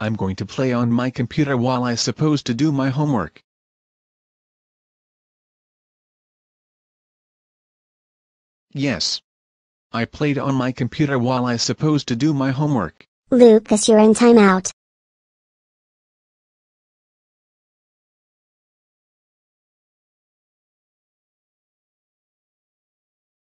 I'm going to play on my computer while I supposed to do my homework. Yes. I played on my computer while I supposed to do my homework. Lucas you're in timeout.